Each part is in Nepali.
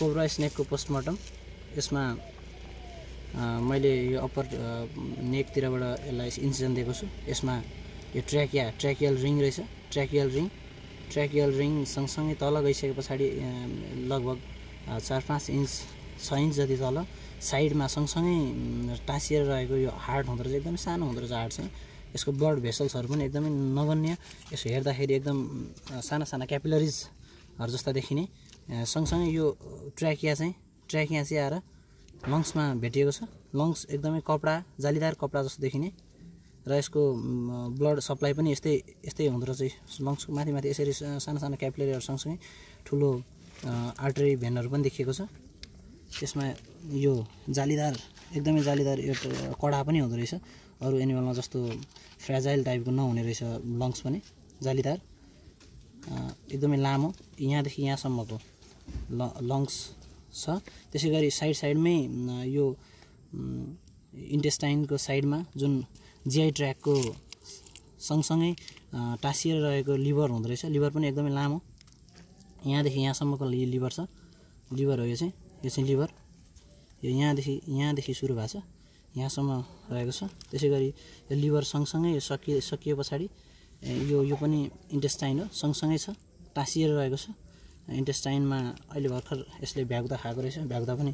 Cobra स्नेकको postmortem. यसमा मैले यो अप्पर नेकतिरबाट यसलाई इन्सिजन दिएको छु। यसमा यो ट्र्याकिया ट्र्याकियल रिङ रहेछ। ट्र्याकियल रिङ ट्र्याकियल रिङ सँगसँगै तल गइसके पछाडि लगभग चार पाँच इन्च छ इन्च जति तल साइडमा सँगसँगै टाँसिएर रहेको यो हार्ट हुँदो रहेछ। एकदमै सानो हुँदो रहेछ हार्ट चाहिँ। यसको ब्लड भेसल्सहरू पनि एकदमै नगन्य यसो हेर्दाखेरि एकदम साना साना क्यापिलरिजहरू जस्ता देखिने सँगसँगै यो ट्र्याकिया चाहिँ ट्र्याकिया चाहिँ आएर लङ्समा भेटिएको छ। लङ्स एकदमै कपडा जालीदार कपडा जस्तो देखिने। र यसको ब्लड सप्लाई पनि यस्तै यस्तै हुँदो रहेछ। लङ्सको माथि माथि यसरी सानो सानो क्यापिलरीहरू सँगसँगै ठुलो आर्टरी भेनहरू पनि देखिएको छ। त्यसमा यो जालीदार एकदमै जालीदार यो कडा पनि हुँदो रहेछ। अरू एनिमलमा जस्तो फ्रेजाइल टाइपको नहुने रहेछ लङ्स पनि। जालीदार। एकदमै लामो। यहाँदेखि यहाँसम्मको ल लङ्स छ। त्यसै गरी साइड साइडमै यो इन्टेस्टाइनको साइडमा जुन जिआई ट्र्याकको सँगसँगै टाँसिएर रहेको लिभर हुँदो रहेछ। लिभर पनि एकदमै लामो। यहाँदेखि यहाँसम्मको लि- लिभर छ। लिभर हो यो चाहिँ। यो चाहिँ लिभर। यो यहाँदेखि यहाँदेखि सुरु भएको छ। यहाँसम्म रहेको छ। त्यसै गरी यो लिभर सँगसँगै यो सकिए सकिए पछाडि यो यो पनि इन्टेस्टाइन हो सँगसँगै छ टाँसिएर रहेको छ। इन्टेस्टाइनमा अहिले भर्खर यसले भ्याग्दा खाएको रहेछ भ्याग्दा पनि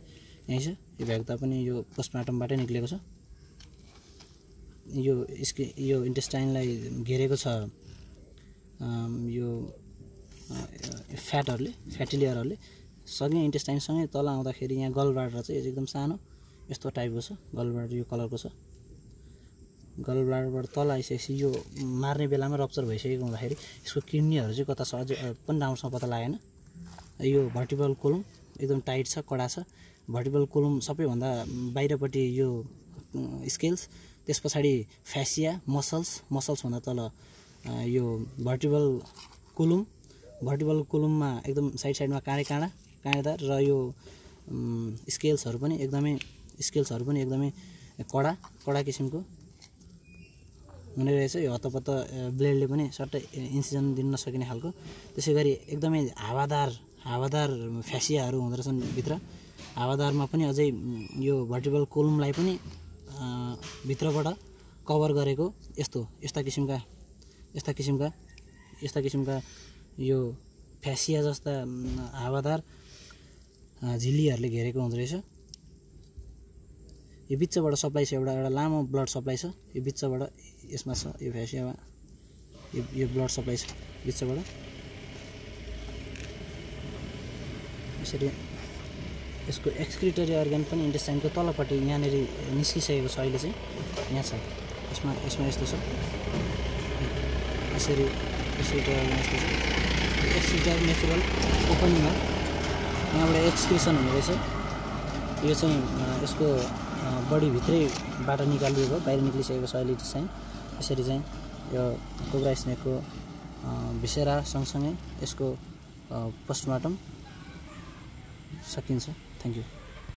यहीँ छ यो भ्याग्दा पनि यो पोस्टमार्टमबाटै निक्लेको छ। यो यसको यो इन्टेस्टाइनलाई घेरेको छ यो फ्याटहरूले फ्याटी लेयरहरूले सँगै इन्टेस्टाइनसँगै तल आउँदाखेरि यहाँ गलब्लाडर चाहिँ एकदम सानो यस्तो टाइपको छ गलब्लाडर यो कलरको छ। गलब्लाडरबाट तल आइसकेपछि यो मार्ने बेलामा रप्चर भइसकेको हुँदाखेरि यसको किडनीहरू चाहिँ कता छ अझै पनि राम्रोसँग पत्ता लागेन। यो भर्टिबल कोलम एकदम टाइट छ कडा छ। भर्टिबल कोलम सबैभन्दा बाहिरपट्टि यो स्केल्स त्यस पछाडि फ्यासिया मसल्स मसल्सभन्दा तल यो भर्टिबल कुलुम भर्टिबल कुलुममा एकदम साइड साइडमा काँडे काँडा काँडेदार र यो स्केल्सहरू पनि एकदमै स्केल्सहरू पनि एकदमै कडा कडा किसिमको। हुने रहेछ। यो हतपत्त ब्लेडले पनि सट्टै इन्सिजन दिन नसकिने खालको। त्यसै गरी एकदमै हावादार हावादार फ्यासियाहरू हुँदो रहेछन् भित्र। हावादारमा पनि अझै यो भर्टिबल कोलुमलाई पनि भित्रबाट कभर गरेको यस्तो यस्ता किसिमका यस्ता किसिमका यस्ता किसिमका यो फ्यासिया जस्ता हावादार झिल्लीहरूले घेरेको हुँदो रहेछ। यो बिचबाट सप्लाई छ एउटा एउटा लामो ब्लड सप्लाई छ। यो बिचबाट यसमा छ यो फ्यासियामा यो यो ब्लड सप्लाई छ बिचबाट। यसरी यसको एक्सक्रिटरी अर्ग्यान पनि इन्टेस्टाइनको तलपट्टि यहाँनिर निस्किसकेको छ अहिले चाहिँ। यहाँ छ। यसमा यसमा यस्तो छ। यसरी एक्सक्रिटरी अर्ग्यान यस्तो छ। एक्सक्रिटर नेचुरल ओपनिङ हो यहाँबाट एक्सक्रिसन हुने रहेछ। यो चाहिँ यसको बडीभित्रैबाट निकालिएको बाहिर निक्लिसकेको छ अहिले चाहिँ। यसरी चाहिँ यो कोब्रा स्नेकको भिसेरा सँगसँगै यसको पोस्टमार्टम सकिन्छ। Thank you.